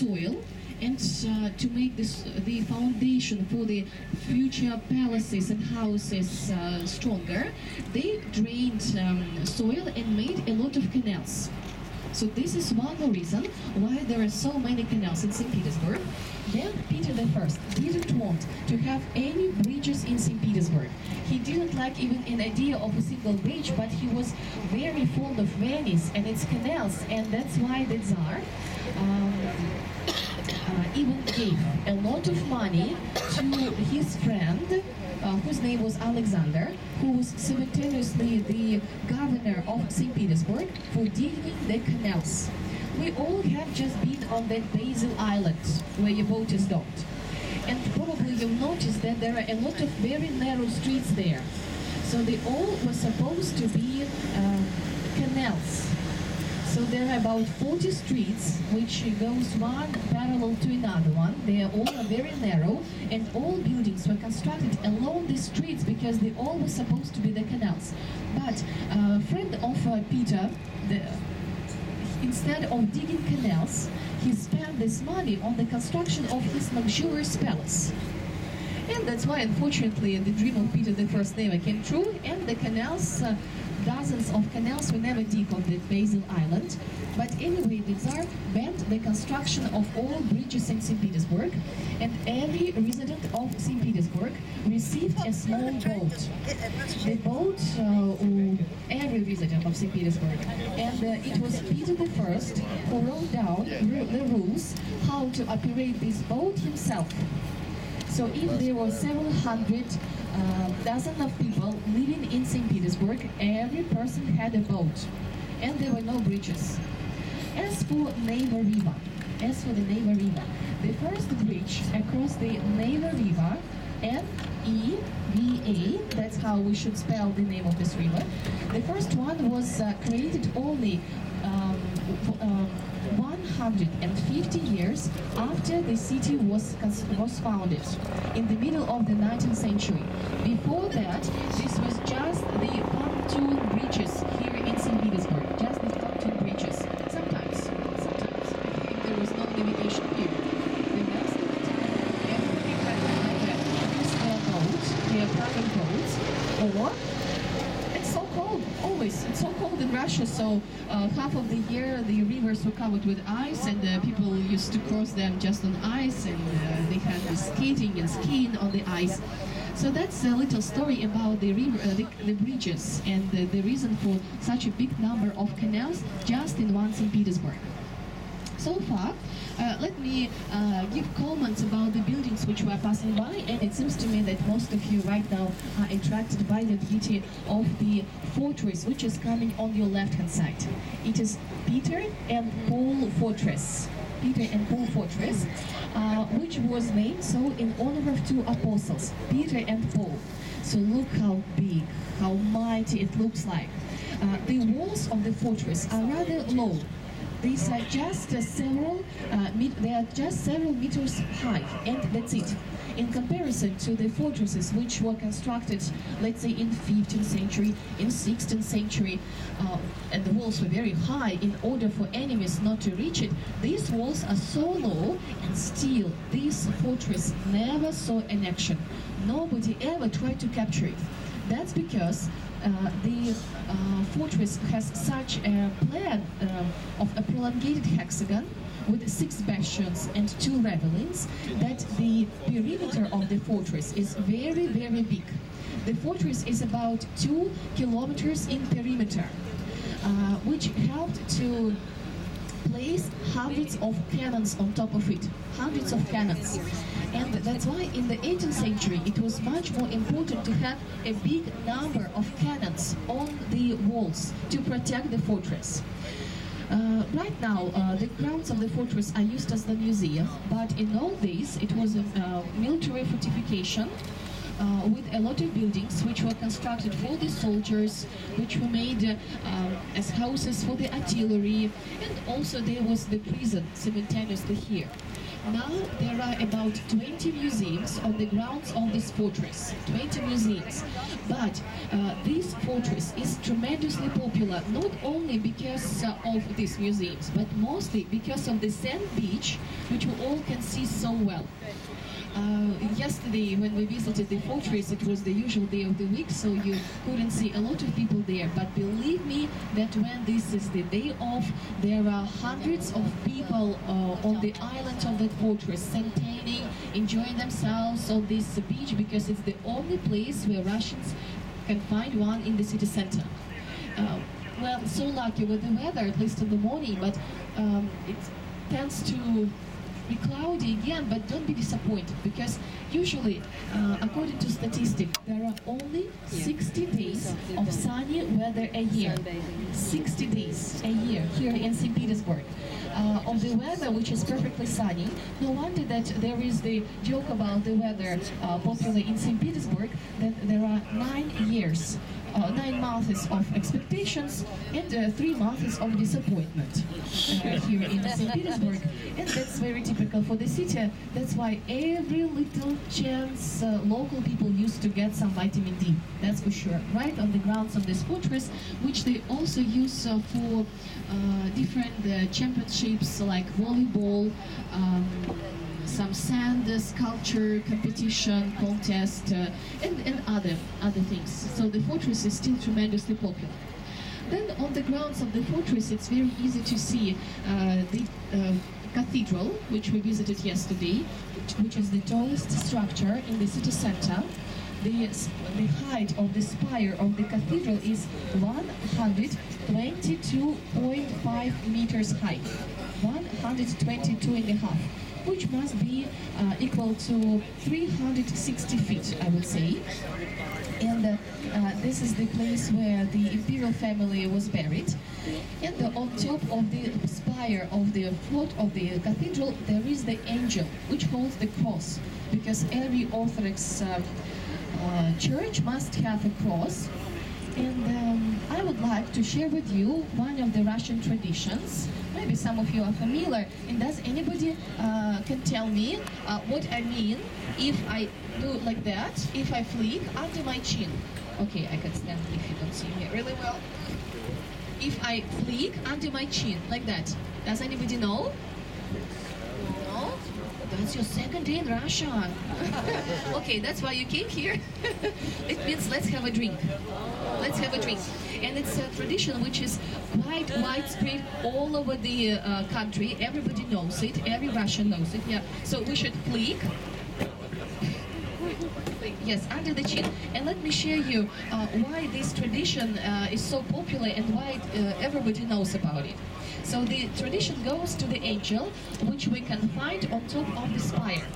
soil and uh, to make this the foundation for the future palaces and houses uh, stronger, they drained um, soil and made a lot of canals. So this is one more reason why there are so many canals in St. Petersburg. Then Peter the I didn't want to have any bridges in St. Petersburg. He didn't like even an idea of a single bridge, but he was very fond of Venice and its canals, and that's why the Tsar um, uh, even gave a lot of money to his friend, uh, whose name was Alexander, who was simultaneously the governor of St. Petersburg, for digging the canals. We all have just been on that Basil Island where your boat is docked. And probably you'll notice that there are a lot of very narrow streets there. So they all were supposed to be uh, canals. So there are about 40 streets which goes one parallel to another one. They are all very narrow and all buildings were constructed along the streets because they all were supposed to be the canals. But uh, friend of uh, Peter, the, instead of digging canals, he spent this money on the construction of his luxurious palace. And that's why, unfortunately, the dream of Peter the First never came true, and the canals, uh, dozens of canals were never dig on the Basil Island. But anyway, the Tsar banned the construction of all bridges in St. Petersburg, and every resident of St. Petersburg received a small boat. The boat, uh, every resident of St. Petersburg, and uh, it was Peter the First who wrote down the rules how to operate this boat himself. So if there were several hundred uh, dozen of people living in St. Petersburg, every person had a boat, and there were no bridges. As for Neva River, as for the Neva River, the first bridge across the Neva River, N-E-V-A, that's how we should spell the name of this river. The first one was uh, created only um, uh, 150 years after the city was, was founded, in the middle of the 19th century. Before that, this was just the pontoon bridges here in St. Petersburg, just the pontoon bridges. Sometimes, sometimes, if there was no navigation here. The rest of the time, everybody had to use their boat, their private boats, or it's so cold, always. It's so cold in Russia, so uh, half of the year the rivers were covered with ice and uh, people used to cross them just on ice and uh, they had the skating and skiing on the ice. So that's a little story about the river, uh, the, the, bridges and the, the reason for such a big number of canals just in one St. Petersburg. So far, let me uh, give comments about the buildings which we are passing by, and it seems to me that most of you right now are attracted by the beauty of the fortress which is coming on your left-hand side. It is Peter and Paul Fortress. Peter and Paul Fortress, uh, which was named so in honor of two apostles, Peter and Paul. So look how big, how mighty it looks like. Uh, the walls of the fortress are rather low, these are just several, uh, they are just several meters high, and that's it. In comparison to the fortresses which were constructed, let's say in 15th century, in 16th century, uh, and the walls were very high in order for enemies not to reach it, these walls are so low, and still this fortress never saw an action. Nobody ever tried to capture it. That's because uh, the uh, fortress has such a plan uh, of a prolongated hexagon with six bastions and two ravelins that the perimeter of the fortress is very, very big. The fortress is about two kilometers in perimeter, uh, which helped to place hundreds of cannons on top of it. Hundreds of cannons. And that's why in the 18th century it was much more important to have a big number of cannons on the walls to protect the fortress. Uh, right now, uh, the grounds of the fortress are used as the museum, but in all days it was a uh, military fortification uh, with a lot of buildings which were constructed for the soldiers, which were made uh, as houses for the artillery, and also there was the prison simultaneously here. Now there are about 20 museums on the grounds of this fortress. 20 museums. But uh, this fortress is tremendously popular not only because uh, of these museums, but mostly because of the sand beach, which we all can see so well. Uh, yesterday, when we visited the fortress, it was the usual day of the week, so you couldn't see a lot of people there. But believe me that when this is the day off, there are hundreds of people uh, on the island of that fortress, sustaining, enjoying themselves on this beach because it's the only place where Russians can find one in the city center. Uh, well, so lucky with the weather, at least in the morning, but um, it tends to be cloudy again, but don't be disappointed because usually, uh, according to statistics, there are only 60 days of sunny weather a year. 60 days a year here in St. Petersburg. Uh, of the weather, which is perfectly sunny. No wonder that there is the joke about the weather uh, popular in St. Petersburg that there are nine years uh, nine months of expectations and uh, three months of disappointment here in St. Petersburg. And that's very typical for the city. That's why every little chance uh, local people used to get some vitamin D. That's for sure. Right on the grounds of this fortress, which they also use uh, for uh, different championships like volleyball. Um, some sand sculpture competition, contest, uh, and, and other, other things. So the fortress is still tremendously popular. Then on the grounds of the fortress, it's very easy to see uh, the uh, cathedral, which we visited yesterday, which is the tallest structure in the city center. The, the height of the spire of the cathedral is 122.5 meters high, 122 and a half which must be uh, equal to 360 feet, I would say. And uh, uh, this is the place where the imperial family was buried. And on top of the spire of the fort of the cathedral, there is the angel, which holds the cross, because every Orthodox uh, uh, church must have a cross. And um, I would like to share with you one of the Russian traditions maybe some of you are familiar. And does anybody uh, can tell me uh, what I mean if I do like that, if I flick under my chin? Okay, I can stand if you don't see me really well. If I flick under my chin, like that, does anybody know? No? That's your second day in Russia. okay, that's why you came here. it means let's have a drink. Let's have a drink and it's a tradition which is quite widespread all over the uh, country. Everybody knows it. Every Russian knows it. Yeah. So we should click. Yes, under the chin. And let me share you uh, why this tradition uh, is so popular and why uh, everybody knows about it. So the tradition goes to the angel, which we can find on top of the spire.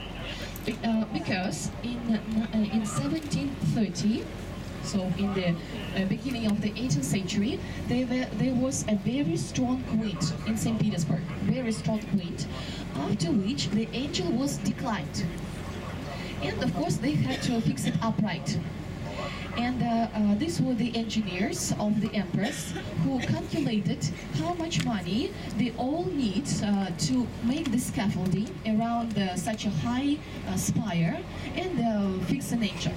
Uh, because in, uh, in 1730, so in the uh, beginning of the 18th century, there, were, there was a very strong wind in St. Petersburg, very strong wind, after which the angel was declined. And of course, they had to fix it upright. And uh, uh, these were the engineers of the Empress who calculated how much money they all need uh, to make the scaffolding around uh, such a high uh, spire and uh, fix an angel.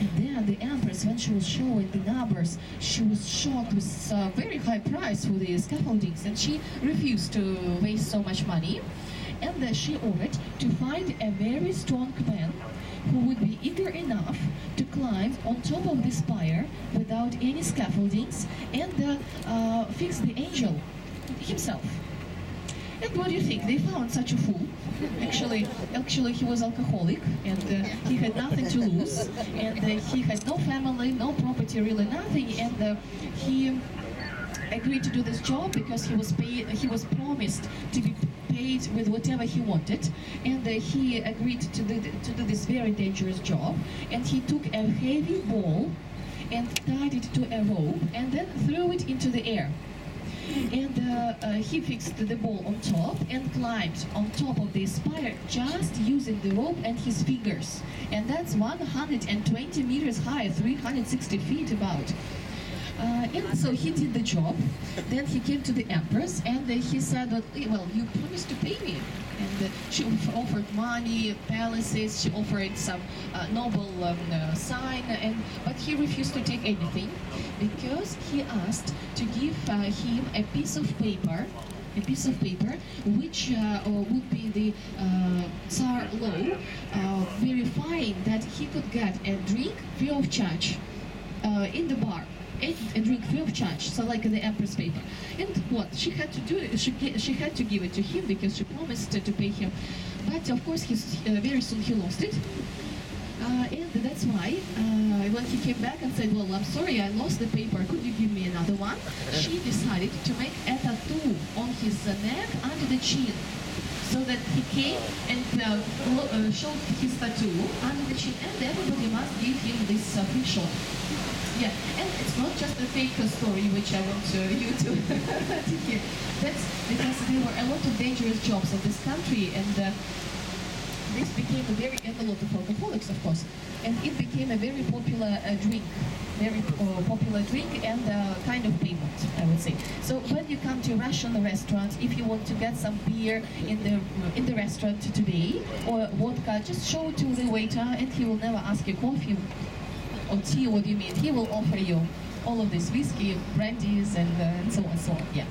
And then the Empress, when she was showing the numbers, she was shocked with a very high price for the scaffoldings, and she refused to waste so much money. And then she ordered to find a very strong man who would be eager enough to climb on top of the spire without any scaffoldings and uh, uh, fix the angel himself. And what do you think? They found such a fool. Actually, actually, he was alcoholic, and uh, he had nothing to lose, and uh, he had no family, no property, really nothing, and uh, he agreed to do this job because he was paid. He was promised to be paid with whatever he wanted, and uh, he agreed to do to do this very dangerous job. And he took a heavy ball and tied it to a rope, and then threw it into the air and uh, uh, he fixed the ball on top and climbed on top of the spire just using the rope and his fingers. And that's 120 meters high, 360 feet about. Uh, and so he did the job. Then he came to the empress and uh, he said well, you promised to pay me. And uh, she offered money, palaces. She offered some uh, noble um, uh, sign, and but he refused to take anything because he asked to give uh, him a piece of paper a piece of paper which uh, uh, would be the uh, Tsar law uh, verifying that he could get a drink free of charge uh, in the bar. A, drink free of charge, so like the empress paper. And what she had to do, she she had to give it to him because she promised to pay him. But of course, uh, very soon he lost it. Uh, and that's why uh, when he came back and said, well, I'm sorry, I lost the paper, could you give me another one? She decided to make a tattoo on his uh, neck under the chin. So that he came and uh, uh, showed his tattoo under the chin and everybody must give him this uh, free shot. Yeah, and it's not just a fake story which I want uh, you to, to hear. That's because there were a lot of dangerous jobs in this country and uh, this became a very lot of alcoholics, of course, and it became a very popular uh, drink, very uh, popular drink and uh, kind of payment, I would say. So when you come to Russian restaurant, if you want to get some beer in the in the restaurant today or vodka, just show to the waiter, and he will never ask you coffee or tea. What do you mean? He will offer you all of this whiskey, brandies, and, uh, and so on, and so on. Yeah.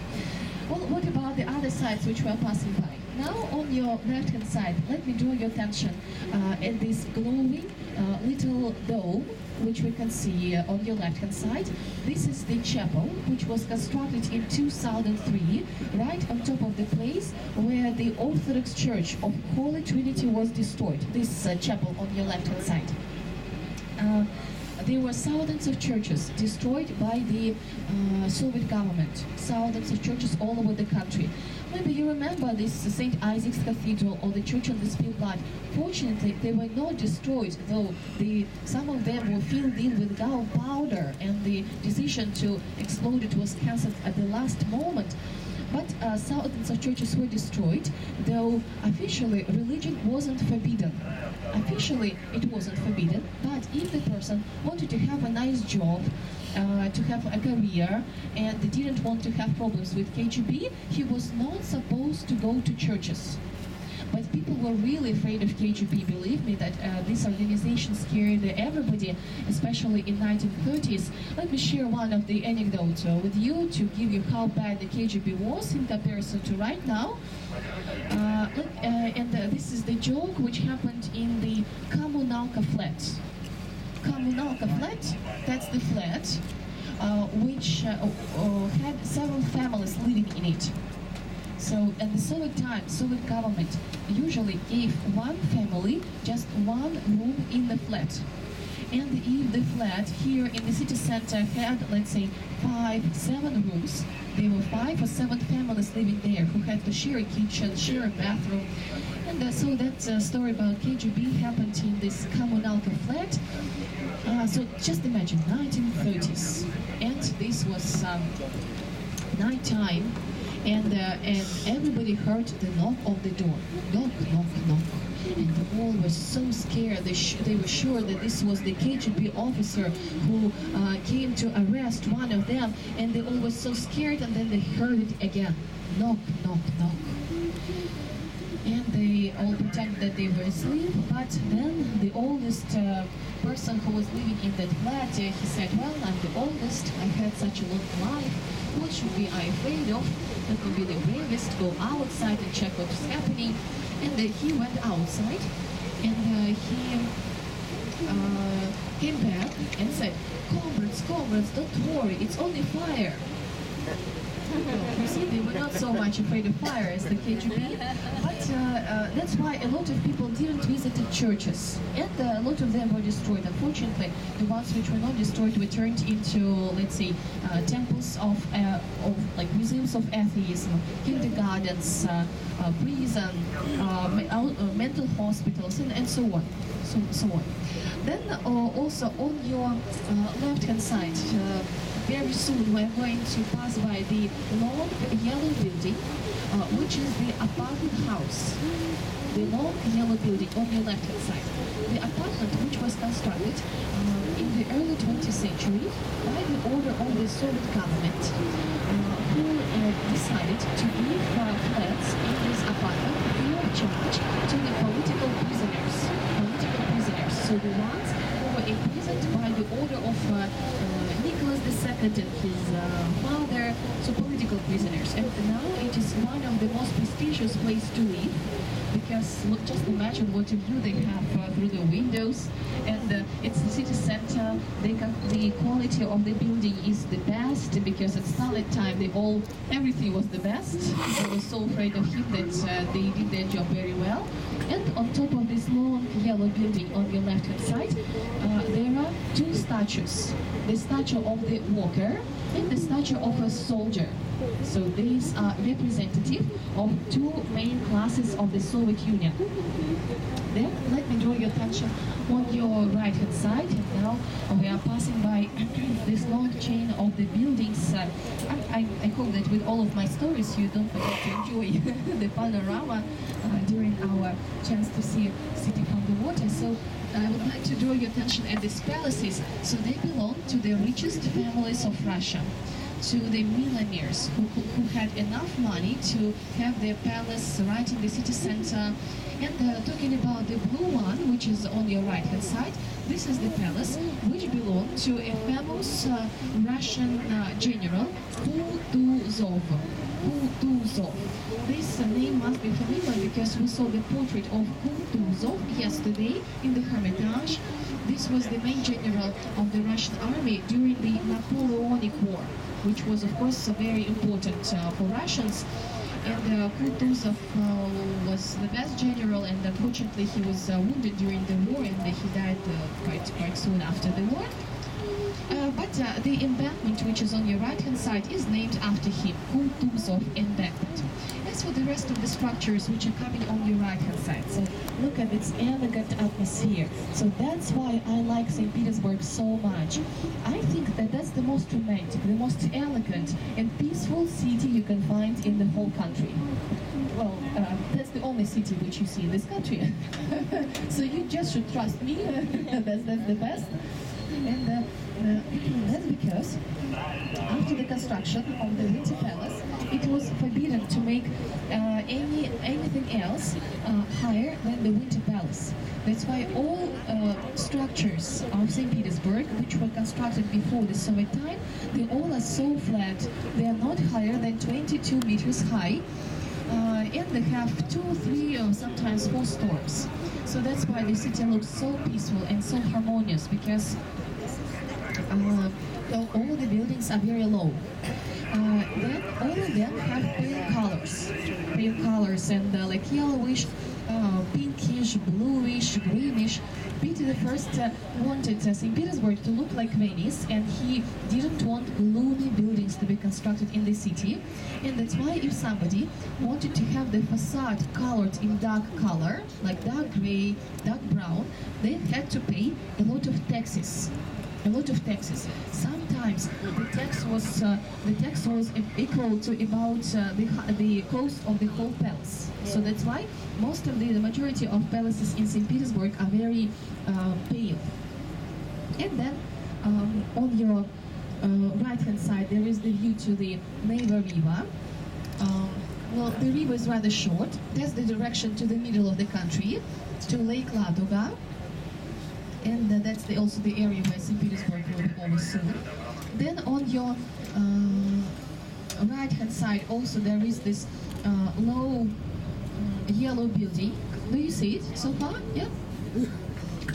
Well, what about the other sides which we are passing by? Now, on your left-hand side, let me draw your attention uh, at this glowing uh, little dome, which we can see uh, on your left-hand side. This is the chapel, which was constructed in 2003, right on top of the place where the Orthodox Church of Holy Trinity was destroyed. This uh, chapel on your left-hand side. Uh, there were thousands of churches destroyed by the uh, Soviet government. Thousands of churches all over the country. Maybe you remember this St. Isaac's Cathedral or the Church of the Spilled Blood. Fortunately, they were not destroyed, though the, some of them were filled in with gunpowder, and the decision to explode it was cancelled at the last moment. But uh, thousands of churches were destroyed, though officially religion wasn't forbidden. Officially, it wasn't forbidden, but if the person wanted to have a nice job, uh, to have a career, and didn't want to have problems with KGB, he was not supposed to go to churches. But people were really afraid of KGB. Believe me, that uh, this organization scared everybody, especially in 1930s. Let me share one of the anecdotes uh, with you to give you how bad the KGB was in comparison to right now. Uh, uh, and uh, this is the joke which happened in the Kommunalka flat. Kommunalka flat, that's the flat uh, which uh, uh, had several families living in it. So at the Soviet time, Soviet government usually gave one family just one room in the flat. And if the flat here in the city center had, let's say, five, seven rooms, there were five or seven families living there who had to share a kitchen, share a bathroom. And uh, so that uh, story about KGB happened in this Kommunalka flat. Uh, so just imagine, 1930s, and this was um, nighttime, and uh, and everybody heard the knock of the door, knock, knock, knock, and they all were so scared. They they were sure that this was the KGB officer who uh, came to arrest one of them, and they all were so scared. And then they heard it again, knock, knock, knock they all pretended that they were asleep. But then the oldest uh, person who was living in that flat, uh, he said, "Well, I'm the oldest. I've had such a long life. What should be I afraid of? Let me be the bravest. Go outside and check what's happening." And uh, he went outside, and uh, he uh, came back and said, "Comrades, comrades, don't worry. It's only fire." You see, they were not so much afraid of fire as the KGB, but uh, uh, that's why a lot of people didn't visit the churches, and uh, a lot of them were destroyed. Unfortunately, the ones which were not destroyed were turned into, let's say, uh, temples of, uh, of like museums of atheism, kindergartens, uh, prison, mental hospitals, and, and so on, so so on. Then also on your uh, left-hand side. Uh, very soon we're going to pass by the long yellow building, uh, which is the apartment house. The long yellow building on your left hand side. The apartment which was constructed uh, in the early 20th century by the order of the Soviet government, uh, who uh, decided to give uh, flats in this apartment free of charge to the political prisoners. Political prisoners. So the ones who were imprisoned by the order of Nicholas II and his uh, father. So political prisoners. And now it is one of the most prestigious places to live because look, just imagine what view they have uh, through the windows and uh, it's the city center. Got the quality of the building is the best because at Stalin time they all everything was the best. They were so afraid of him that uh, they did their job very well. And on top of this long yellow building on your left hand side uh, there are two statues. The statue of the walker and the statue of a soldier. So these are representative of two main classes of the Soviet Union. Then let me draw your attention on your right hand side. Now we are passing by this long chain of the buildings. Uh, I, I, I hope that with all of my stories you don't forget to enjoy the panorama uh, during our chance to see city from the water. So I would like to draw your attention at these palaces. So they belong to the richest families of Russia to the millionaires who, who, who, had enough money to have their palace right in the city center. And uh, talking about the blue one, which is on your right hand side, this is the palace which belonged to a famous uh, Russian uh, general, Kutuzov. Kutuzov. This name must be familiar because we saw the portrait of Kutuzov yesterday in the Hermitage. This was the main general of the Russian army during the Napoleonic War which was of course very important uh, for Russians. And uh, Kutuzov uh, was the best general, and unfortunately he was uh, wounded during the war, and he died quite quite soon after the war. Uh, but uh, the embankment, which is on your right-hand side, is named after him, Kutuzov Embankment. As for the rest of the structures which are coming on your right-hand side, so look at its elegant atmosphere. So that's why I like St. Petersburg so much. I think that that's the most romantic, the most elegant and peaceful city you can find in the whole country. Well, uh, that's the only city which you see in this country. so you just should trust me. that's, that's the best. And uh, uh, that's because after the construction of the Winter Palace, it was forbidden to make uh, any anything else uh, higher than the Winter Palace. That's why all uh, structures of St. Petersburg, which were constructed before the Soviet time, they all are so flat. They are not higher than 22 meters high. Uh, and they have two, three, or sometimes four storms. So that's why the city looks so peaceful and so harmonious because uh, all the buildings are very low. Uh, then all of them have pale colors, pale colors and uh, like yellowish, uh, pinkish, bluish, greenish. Peter the First uh, wanted uh, St. Petersburg to look like Venice, and he didn't want gloomy buildings to be constructed in the city. And that's why if somebody wanted to have the facade colored in dark color, like dark gray, dark brown, they had to pay a lot of taxes a lot of taxes. Sometimes the tax was uh, the tax was equal to about uh, the the cost of the whole palace. So that's why most of the, the majority of palaces in St. Petersburg are very uh, pale. And then um, on your uh, right hand side there is the view to the Neva River. Um, well, the river is rather short. That's the direction to the middle of the country, to Lake Ladoga and uh, that's the, also the area where St. Petersburg will be over soon. Then on your uh, right hand side also there is this uh, low yellow building. Do you see it so far? Yeah?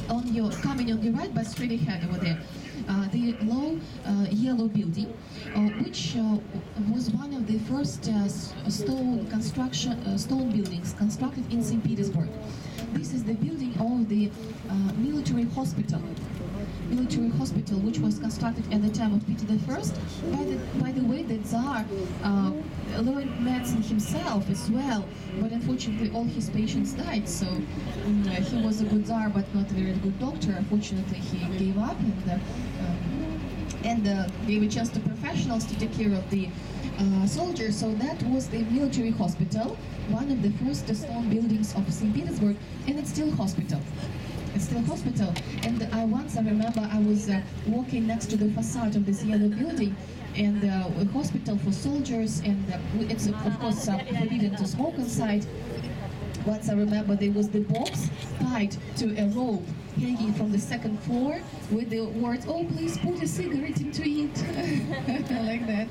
On your, coming on your right but straight ahead over there. Uh, the low uh, yellow building, uh, which was one of the first stone construction stone buildings constructed in St. Petersburg. This is the building of the uh, military hospital. Military hospital, which was constructed at the time of Peter I. By the, by the way, the Tsar uh, learned medicine himself as well, but unfortunately all his patients died, so um, he was a good Tsar but not a very good doctor. Unfortunately, he gave up and, uh, um, and uh, gave it just to professionals to take care of the uh, soldiers. So that was the military hospital, one of the first stone buildings of St. Petersburg, and it's still a hospital. Still hospital. And I once, I remember, I was uh, walking next to the facade of this yellow building, and uh, a hospital for soldiers, and uh, it's of course uh, forbidden to smoke inside. What I remember, there was the box tied to a rope hanging from the second floor with the words, "Oh, please put a cigarette into it," like that.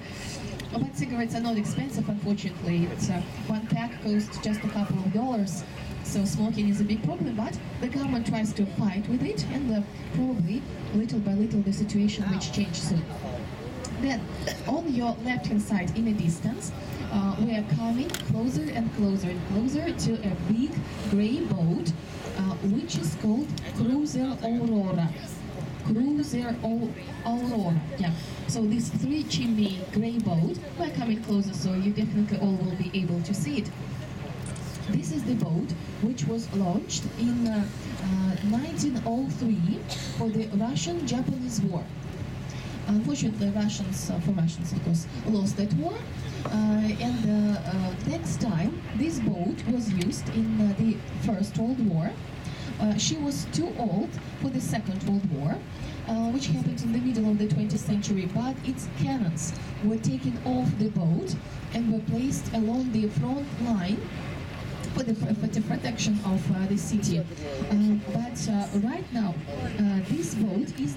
But cigarettes are not expensive, unfortunately. It's, uh, one pack costs just a couple of dollars, so smoking is a big problem. But the government tries to fight with it, and uh, probably little by little the situation will change soon. Then, on your left-hand side, in a distance, uh, we are coming closer and closer and closer to a big gray boat, uh, which is called Cruiser Aurora. Cruiser Au- Aurora. Yeah. So this three-chimney gray boat, we're coming closer, so you definitely all will be able to see it. This is the boat which was launched in uh, uh, 1903 for the Russian-Japanese War. Unfortunately, Russians, uh, for Russians, of course, lost that war. Uh, and uh, uh, next time, this boat was used in uh, the First World War. Uh, she was too old for the Second World War, uh, which happened in the middle of the 20th century, but its cannons were taken off the boat and were placed along the front line for the, for the protection of uh, the city. Uh, but uh, right now, uh, this boat is